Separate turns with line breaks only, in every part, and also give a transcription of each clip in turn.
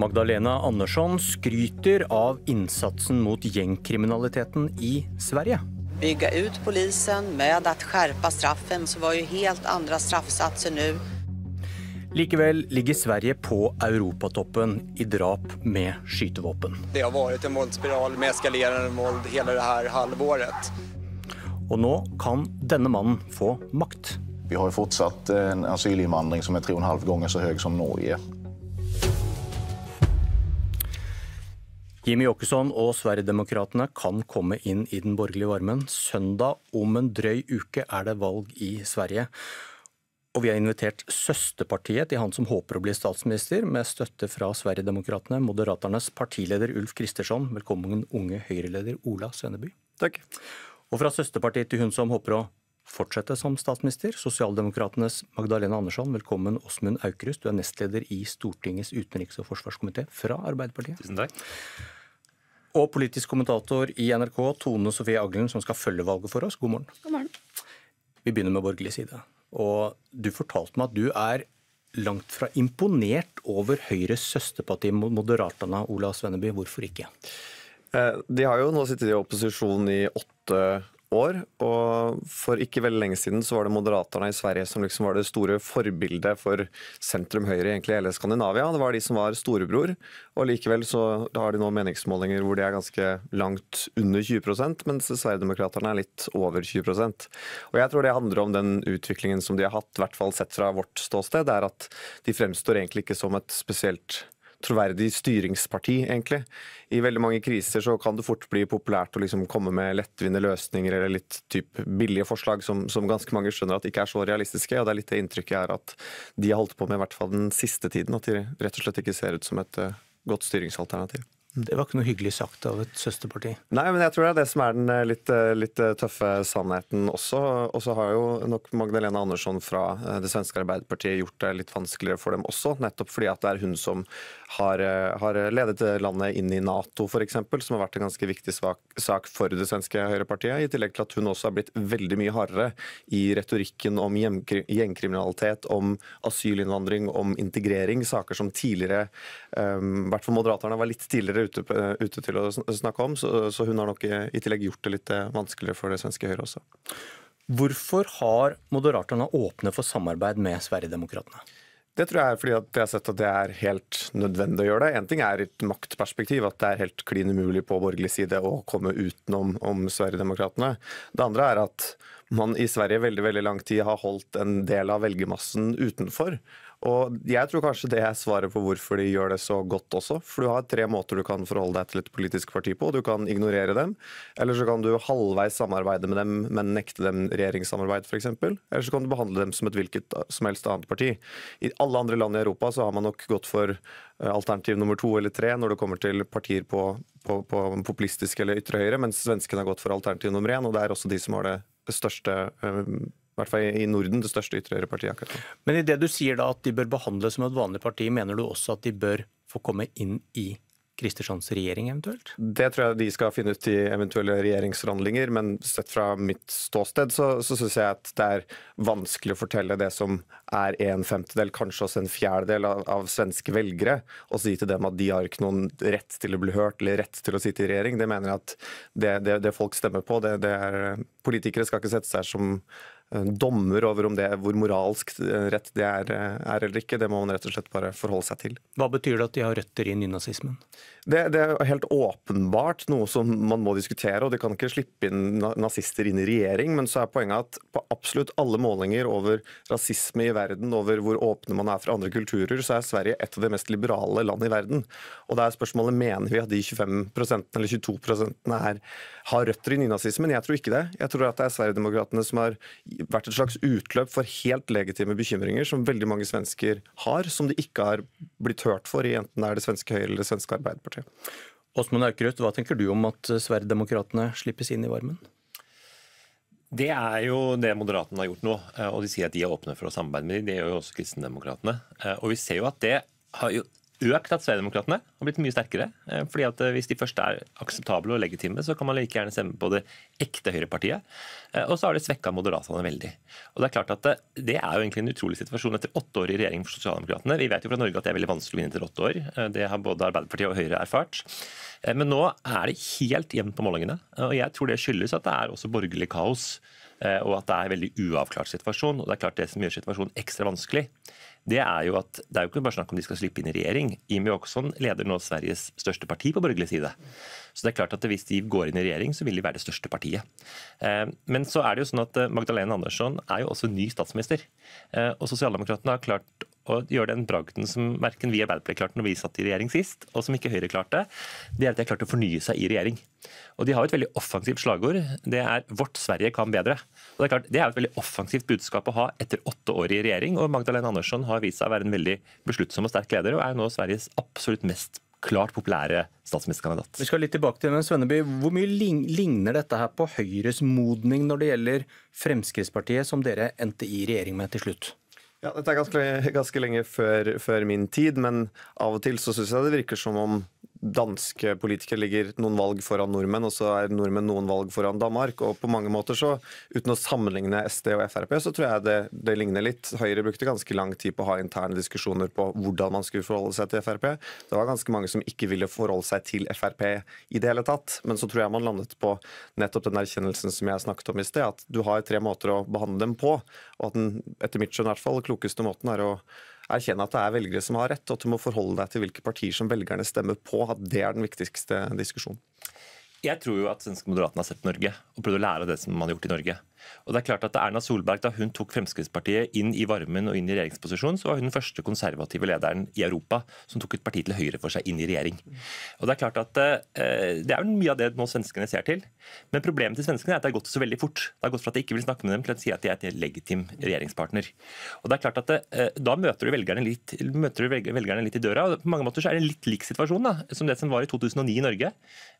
Magdalena Andersson skryter av innsatsen mot gjengkriminaliteten i Sverige.
Bygge ut polisen med å skjerpe straffen, så var jo helt andre straffsatser nå.
Likevel ligger Sverige på europatoppen i drap med skytevåpen.
Det har vært en voldsspiral med eskalerende vold hele dette halvåret.
Og nå kan denne mannen få makt.
Vi har jo fortsatt en asylinnvandring som er tre og en halv ganger så høy som Norge.
Jimmy Åkesson og Sverigedemokraterna kan komme inn i den borgerlige varmen. Søndag om en drøy uke er det valg i Sverige. Og vi har invitert søsterpartiet til han som håper å bli statsminister, med støtte fra Sverigedemokraterna, Moderaternes partileder Ulf Kristersson. Velkommen, unge Høyre-leder Ola Sønneby.
Takk.
Og fra søsterpartiet til hun som håper å fortsette som statsminister, Sosialdemokratenes Magdalena Andersson. Velkommen, Åsmund Aukrust. Du er nestleder i Stortingets utenriks- og forsvarskomité fra Arbeiderpartiet.
Tusen takk.
Og politisk kommentator i NRK, Tone Sofie Aglen, som skal følge valget for oss. God morgen.
God morgen.
Vi begynner med borgerlig side. Og du fortalte meg at du er langt fra imponert over Høyres søsterparti Moderaterna, Ola Svenneby. Hvorfor ikke?
Eh, de har jo nå sittet i opposisjon i åtte år, og for ikke veldig lenge siden så var det Moderaterna i Sverige som liksom var det store forbildet for sentrum-høyre egentlig i hele Skandinavia. Det var de som var storebror, og likevel så har de nå meningsmålinger hvor de er ganske langt under 20% mens Sverigedemokraterna er litt over 20% Og Jeg tror det handler om den utviklingen som de har hatt, i hvert fall sett fra vårt ståsted, det er at de fremstår egentlig ikke som et spesielt troverdig styringsparti, egentlig. I veldig mange kriser så kan det fort bli populært å liksom komme med lettvinte løsninger eller litt typ billige forslag som, som, ganske mange skjønner at ikke er så realistiske. og Det er litt det inntrykket har at de har holdt på med i hvert fall den siste tiden. At de rett og slett ikke ser ut som et uh, godt styringsalternativ.
Det var ikke noe hyggelig sagt av et søsterparti.
Nei, men jeg tror det er det som er den eh, litt, eh, litt eh, tøffe sannheten også. Og så har jo nok Magdalena Andersson fra det svenske Arbeiderpartiet gjort det litt vanskeligere for dem også, nettopp fordi at det er hun som har, har ledet landet inn i Nato, f.eks., som har vært en ganske viktig sak for det svenske høyrepartiet. I tillegg til at hun også har blitt veldig mye hardere i retorikken om gjengkriminalitet, om asylinnvandring, om integrering. Saker som tidligere, i hvert fall Moderaterne var litt tidligere ute, ute, til å snakke om. Så, så, hun har nok i tillegg gjort det litt eh, vanskeligere for det svenske Høyre også.
Hvorfor har Moderaterna åpne for samarbeid med Sverigedemokraterna?
Det tror jeg er fordi at jeg har sett at det er helt nødvendig å gjøre det. En ting er et maktperspektiv, at det er helt klin umulig på borgerlig side å komme utenom om Sverigedemokraterna. Det andre er at man i Sverige veldig veldig lang tid har holdt en del av velgermassen utenfor. Og Jeg tror kanskje det er svaret på hvorfor de gjør det så godt også. For du har tre måter du kan forholde deg til et politisk parti på. Du kan ignorere dem, eller så kan du halvveis samarbeide med dem, men nekte dem regjeringssamarbeid f.eks. Eller så kan du behandle dem som et hvilket som helst annet parti. I alle andre land i Europa så har man nok gått for eh, alternativ nummer to eller tre når det kommer til partier på, på, på populistisk eller ytre høyre, mens svenskene har gått for alternativ nummer én, og det er også de som har det største eh, i hvert fall i Norden, det største ytre partiet akkurat nå.
Men i det du sier da at de bør behandles som et vanlig parti, mener du også at de bør få komme inn i Kristerssons regjering eventuelt?
Det tror jeg de skal finne ut i eventuelle regjeringsforhandlinger, men sett fra mitt ståsted så, så syns jeg at det er vanskelig å fortelle det som er en femtedel, kanskje også en fjerdedel av, av svenske velgere, og si til dem at de har ikke noen rett til å bli hørt eller rett til å sitte i regjering. Det mener jeg at det, det, det folk stemmer på, det, det er Politikere skal ikke sette seg som dommer over om det, hvor moralsk eh, rett det er, eh, er, eller ikke. Det må man rett og slett bare forholde seg til.
Hva betyr det at de har røtter i nynazismen?
Det, det, er helt åpenbart noe som man må diskutere, og de kan ikke slippe inn nazister inn i regjering. Men så er poenget at på absolutt alle målinger over rasisme i verden, over hvor åpne man er for andre kulturer, så er Sverige et av de mest liberale land i verden. Og da er spørsmålet mener vi at de 25% eller 22% er, har røtter i nynazismen. Jeg tror ikke det. Jeg tror at det er Sverigedemokraterna som har vært et slags utløp for helt legitime bekymringer som veldig mange svensker har, som de ikke har blitt hørt for i enten det er det svenske Høyre eller det svenske Arbeiderpartiet.
Åsmund Aukrust, hva tenker du om at Sverigedemokraterna slippes inn i varmen?
Det er jo det Moderatene har gjort nå. og De sier at de er åpne for å samarbeide med dem. Det gjør jo også Kristendemokratene. Og vi ser jo at det har jo økt at Sverigedemokraterna har blitt mye sterkere. Eh, fordi at eh, Hvis de først er akseptable og legitime, så kan man like gjerne stemme på det ekte høyrepartiet. Eh, og så har det svekka Moderaterne veldig. Og Det er klart at det er jo egentlig en utrolig situasjon etter åtte år i regjering for Sosialdemokratene. Vi vet jo fra Norge at det er veldig vanskelig å vinne etter åtte år. Det har både Arbeiderpartiet og Høyre erfart. Men nå er det helt jevnt på målingene. Og jeg tror det skyldes at det er også borgerlig kaos og at det er en veldig uavklart situasjon. og Det er klart det som gjør situasjonen ekstra vanskelig, det er jo at det er jo ikke bare snakk om de skal slippe inn i regjering. Jimmy Åkesson leder nå Sveriges største parti på borgerlig side. Så det er klart at Hvis de går inn i regjering, så vil de være det største partiet. Eh, men så er det jo sånn at eh, Magdalena Andersson er jo også ny statsminister. Eh, og Sosialdemokratene har klart å gjøre den bragden som verken vi i Arbeiderpartiet klarte når vi satt i regjering sist, og som ikke Høyre klarte, det er at de har klart å fornye seg i regjering. Og De har et veldig offensivt slagord. Det er 'Vårt Sverige kan bedre'. Og Det er klart, det er et veldig offensivt budskap å ha etter åtte år i regjering. og Magdalena Andersson har vist seg å være en veldig besluttsom og sterk leder, og er nå Sveriges absolutt mest klart populære statsministerkandidat.
Vi skal litt tilbake til den, Svenneby. Hvor mye ligner dette her på Høyres modning når det gjelder Fremskrittspartiet, som dere endte i regjering med til slutt?
Ja, Dette er ganske, ganske lenge før, før, min tid, men av og til så syns jeg det virker som om danske politikere ligger noen valg foran nordmenn, og så er nordmenn noen valg foran Danmark. og på mange måter så, Uten å sammenligne SD og Frp, så tror jeg det, det ligner litt. Høyre brukte ganske lang tid på å ha interne diskusjoner på hvordan man skulle forholde seg til Frp. Det var ganske mange som ikke ville forholde seg til Frp i det hele tatt. Men så tror jeg man landet på nettopp den erkjennelsen som jeg snakket om i sted, at du har tre måter å behandle dem på, og at den etter mitt skjønn i hvert fall klokeste måten er å erkjenne at det er velgere som har rett, og at du må forholde deg til hvilke partier som velgerne stemmer på. At det er den viktigste diskusjonen.
Jeg tror jo at svenske Moderaterna har sett Norge og prøvd å lære av det som man har gjort i Norge. Og det er klart at Erna Solberg, Da hun tok Fremskrittspartiet inn i varmen og inn i regjeringsposisjon, så var hun den første konservative lederen i Europa som tok et parti til høyre for seg inn i regjering. Og Det er klart at eh, det er jo mye av det nå svenskene ser til. Men problemet til svenskene er at det har gått så veldig fort. Det har gått fra at de ikke vil snakke med dem, til å si at de er et legitim regjeringspartner. Og det er klart at eh, Da møter du velgerne litt, møter du velgerne litt i døra. og På mange måter så er det en litt lik situasjon da, som det som var i 2009 i Norge,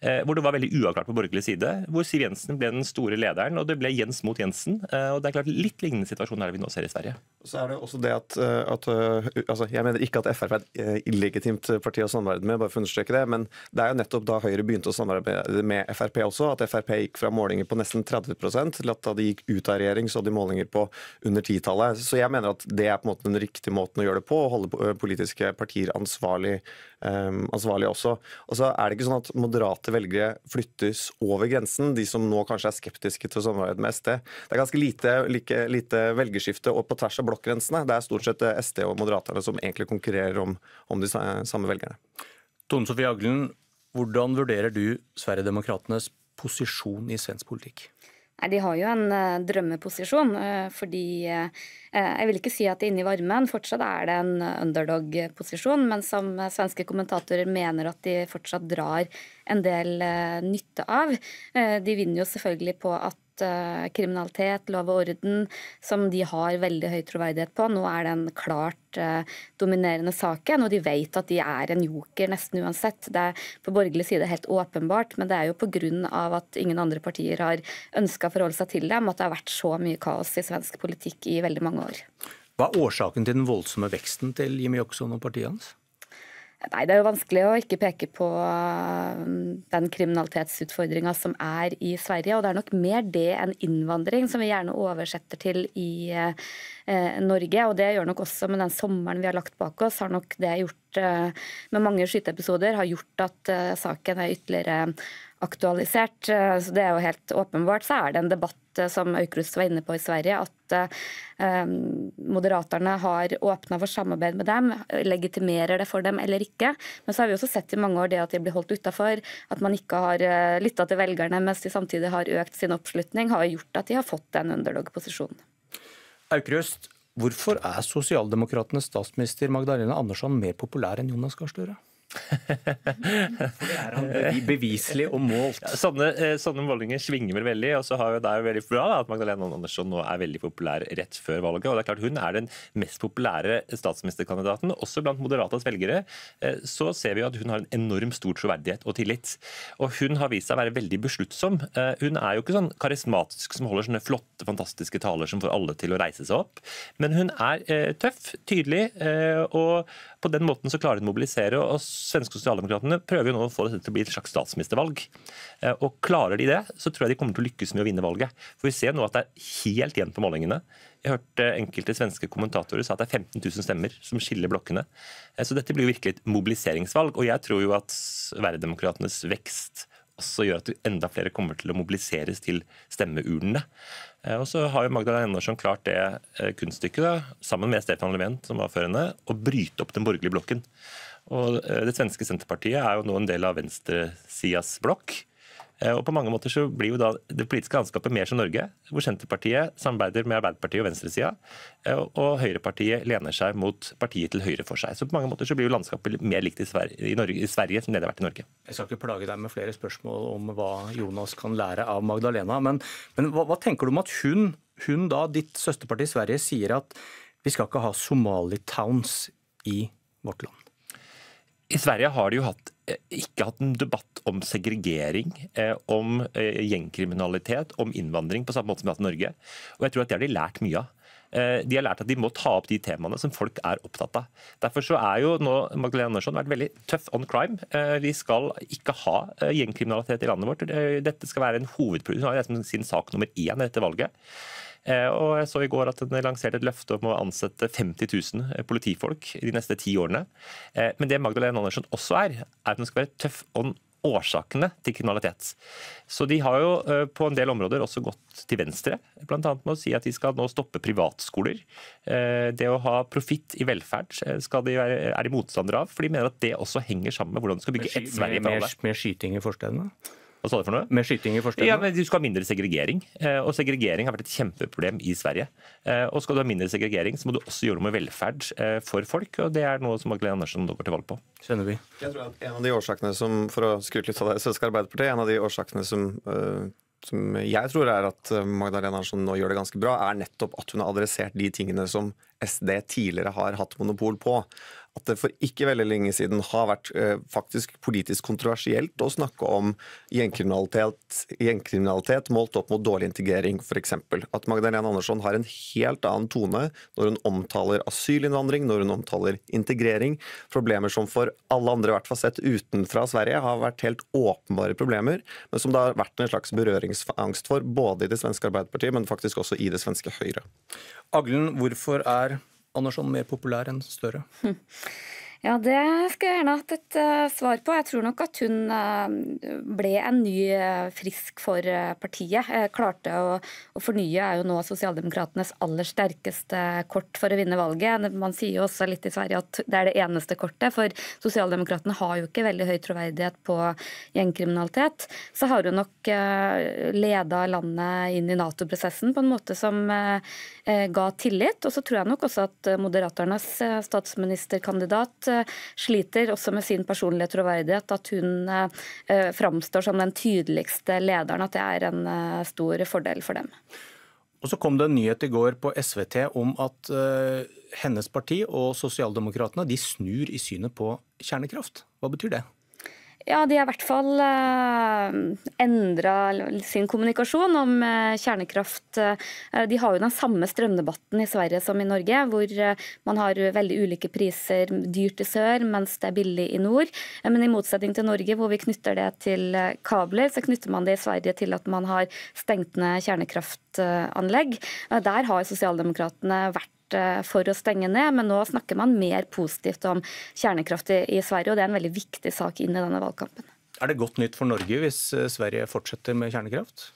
eh, hvor det var veldig uavklart på borgerlig side. Hvor Siv Jensen ble den store lederen, og det ble Jens mot Jensen. Eh, og det er klart Litt lignende situasjon er det vi nå ser i Sverige.
Så er det også det at, eh, at eh, altså Jeg mener ikke at Frp er et illegitimt parti å samarbeide med, bare for å understreke det. Men det er jo nettopp da Høyre begynte å samarbeide med Frp også, at Frp gikk fra målinger på nesten 30 til at da de gikk ut av regjering, så hadde de målinger på under titallet. Så jeg mener at det er på en måte den riktige måten å gjøre det på, å holde politiske partier ansvarlig, ansvarlig også. Og så er det ikke sånn at moderate velgere flyttes over grensen, de som nå kanskje er skeptiske til å samarbeide med SD. Det er ganske lite, like, lite velgerskifte og på tvers av blokkgrensene. Det er stort sett SD og Moderaterne som egentlig konkurrerer om, om de samme velgerne.
Tone Sofie Aglen, hvordan vurderer du Sverigedemokraternes posisjon i svensk politikk?
Nei, De har jo en uh, drømmeposisjon, uh, fordi uh, jeg vil ikke si at det er inne i varmen. Fortsatt er det en underdog-posisjon, men som svenske kommentatorer mener at de fortsatt drar en del nytte av. De vinner jo selvfølgelig på at kriminalitet, lov og orden, som de har veldig høy troverdighet på. Nå er den klart uh, dominerende saken, og de vet at de er en joker nesten uansett. Det er på borgerlig side helt åpenbart, men det er jo pga. at ingen andre partier har ønska å forholde seg til dem, at det har vært så mye kaos i svensk politikk i veldig mange år.
Hva er årsaken til den voldsomme veksten til Jimmy Jokson og partiet hans?
Nei, Det er jo vanskelig å ikke peke på um, den kriminalitetsutfordringa som er i Sverige. Og det er nok mer det enn innvandring, som vi gjerne oversetter til i eh, Norge. Og det gjør nok også med den sommeren vi har lagt bak oss, har nok det gjort eh, med mange skyteepisoder, har gjort at eh, saken er ytterligere aktualisert. Eh, så Det er jo helt åpenbart. Så er det en debatt eh, som Aukrust var inne på i Sverige, at eh, Moderaterne har åpna for samarbeid med dem. Legitimerer det for dem eller ikke. Men så har vi også sett i mange år det at de blir holdt utafor. At man ikke har eh, lytta til velgerne mens de samtidig har økt sin oppslutning, har gjort at de har fått den underdog-posisjonen.
Aukrust, hvorfor er sosialdemokratenes statsminister Magdalena Andersson mer populær enn Jonas Gahr Støre? Det er han beviselig og målt.
Ja, sånne, eh, sånne, målinger svinger vel veldig. og så har jo Det er veldig bra at Magdalena Andersson nå er veldig populær rett før valget. og det er klart Hun er den mest populære statsministerkandidaten, også blant Moderatas velgere. Eh, så ser vi at hun har en enorm stor troverdighet og tillit. Og Hun har vist seg å være veldig besluttsom. Eh, hun er jo ikke sånn karismatisk som holder sånne flotte, fantastiske taler som får alle til å reise seg opp. Men hun er tøff, tydelig og På den måten så klarer hun å mobilisere, og svenske sosialdemokratene prøver jo nå å få dette til å bli et slags statsministervalg. Eh, og Klarer de det, så tror jeg de kommer til å lykkes med å vinne valget. For Vi ser nå at det er helt igjen på målingene. Jeg hørte enkelte svenske kommentatorer sa at det er 15 000 stemmer som skiller blokkene. Eh, så dette blir jo virkelig et mobiliseringsvalg. Og jeg tror jo at Sverigedemokraternes vekst også gjør at enda flere kommer til å mobiliseres til stemmeurnene. Eh, og så har jo Magdalena Andersson klart det kunststykket, da, sammen med Stefan Löfven, som var før henne, å bryte opp den borgerlige blokken. Og Det svenske Senterpartiet er jo nå en del av venstresidas blokk. Eh, og på mange måter så blir jo da det politiske landskapet mer som Norge, hvor Senterpartiet samarbeider med Arbeiderpartiet og venstresida, eh, og Høyrepartiet lener seg mot partiet til høyre for seg. Så på mange måter så blir jo landskapet mer likt i Sverige, i Norge, i Sverige som det har vært i Norge.
Jeg skal ikke plage deg med flere spørsmål om hva Jonas kan lære av Magdalena, men, men hva, hva, tenker du om at hun, hun da, ditt søsterparti i Sverige, sier at vi skal ikke ha Somalitowns i vårt land?
I Sverige har de jo hatt, eh, ikke hatt en debatt om segregering, eh, om eh, gjengkriminalitet, om innvandring på samme måte som vi har hatt i Norge. Og jeg tror at det har de lært mye av. De har lært at de må ta opp de temaene som folk er opptatt av. Derfor så er jo nå Magdalena Andersson vært veldig tøff on crime. Vi skal ikke ha gjengkriminalitet i landet vårt. Dette skal være en hovedproduksjon. Hun har sin sak nummer én etter valget. Eh, og jeg så i går at den lanserte et løfte om å ansette 50 000 eh, politifolk de neste ti årene. Eh, men det Magdalena Andersen også er, er at den skal være tøff om årsakene til kriminalitet. Så de har jo på en del områder også gått til venstre, bl.a. med å si at de skal nå stoppe privatskoler. Det å ha profitt i velferd skal de være, er de motstandere av, for de mener at det også henger sammen med hvordan de skal bygge ett Sverige
for alle. Med skyting i forstedene?
Hva sa du for noe?
Med skyting i forstedene?
Ja, men Du skal ha mindre segregering. Eh, og segregering har vært et kjempeproblem i Sverige. Eh, og skal du ha mindre segregering, så må du også gjøre noe med velferd eh, for folk. Og det er noe som Magdalena Andersen nå går til valg på.
Skjønner vi.
Jeg tror at en av de årsakene som, For å skryte litt av deg, svenske Arbeiderpartiet, en av de årsakene som som jeg tror er at Magdalena Andersen nå gjør det ganske bra, er nettopp at hun har adressert de tingene som SD tidligere har hatt monopol på at det for ikke veldig lenge siden har vært eh, faktisk politisk kontroversielt å snakke om gjengkriminalitet, gjengkriminalitet målt opp mot dårlig integrering, f.eks. At Magdalena Andersson har en helt annen tone når hun omtaler asylinnvandring, når hun omtaler integrering. Problemer som for alle andre, i hvert fall sett utenfra Sverige, har vært helt åpenbare problemer, men som det har vært en slags berøringsangst for, både i det svenske Arbeiderpartiet, men faktisk også i det svenske Høyre.
Aglen, hvorfor er Andersson mer populær enn Støre?
Ja, det skulle jeg gjerne hatt et uh, svar på. Jeg tror nok at hun uh, ble en ny uh, frisk for partiet. klarte å, å, fornye er jo nå sosialdemokratenes aller sterkeste kort for å vinne valget. Man sier jo også litt i Sverige at det er det eneste kortet, for sosialdemokratene har jo ikke veldig høy troverdighet på gjengkriminalitet. Så har hun nok leda landet inn i Nato-prosessen på en måte som ga tillit. Og så tror jeg nok også at Moderaternes statsministerkandidat sliter også med sin personlige troverdighet. At hun eh, framstår som den tydeligste lederen. At det er en eh, stor fordel for dem.
Og Så kom det en nyhet i går på SVT om at hennes parti og Sosialdemokratene de snur i synet på kjernekraft. Hva betyr det?
Ja, de har i hvert fall uh, eh, endra sin kommunikasjon om uh, kjernekraft. Uh, de har jo den samme strømdebatten i Sverige som i Norge, hvor man har veldig ulike priser, dyrt i sør, mens det er billig i nord. men i motsetning til Norge, hvor vi knytter det til kabler, så knytter man det i Sverige til at man har stengt ned kjernekraftanlegg. der har sosialdemokratene vært Eh, for å stenge ned, men nå snakker man mer positivt om kjernekraft i Sverige, og det er en veldig viktig sak inn i denne valgkampen.
Er det godt nytt for Norge hvis eh, Sverige fortsetter med kjernekraft?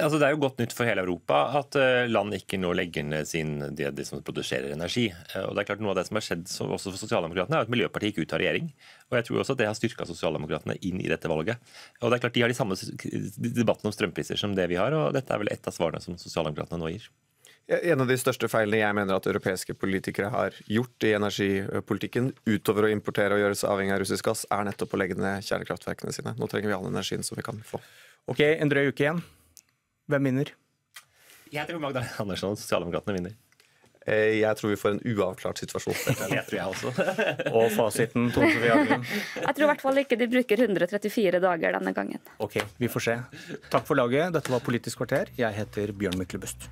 Altså, det er jo godt nytt for hele Europa at uh, land ikke nå legger ned sin, det, de som produserer energi. Og det er klart Noe av det som har skjedd også for Sosialdemokratene, er at Miljøpartiet gikk ut av regjering. Og jeg tror også at det har styrka Sosialdemokratene inn i dette valget. Og det er klart De har de samme debattene om strømpriser som det vi har, og dette er vel et av svarene som Sosialdemokratene nå gir.
En av de største feilene jeg mener at europeiske politikere har gjort i energipolitikken, utover å importere og gjøre seg avhengig av russisk gass, er nettopp å legge ned kjernekraftverkene sine. Nå trenger vi all energien som vi kan få.
Ok, En drøy uke igjen. Hvem vinner?
Jeg tror Magdalena Andersson og Sosialdemokratene vinner.
Eh, jeg tror vi får en uavklart situasjon.
Det tror jeg også.
og fasiten, Tone Sofie Aglen?
Jeg tror i hvert fall ikke de bruker 134 dager denne gangen.
Ok, vi får se. Takk for laget. Dette var Politisk kvarter. Jeg heter Bjørn Myklebust.